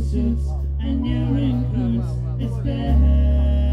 suits and new recruits. It's bad.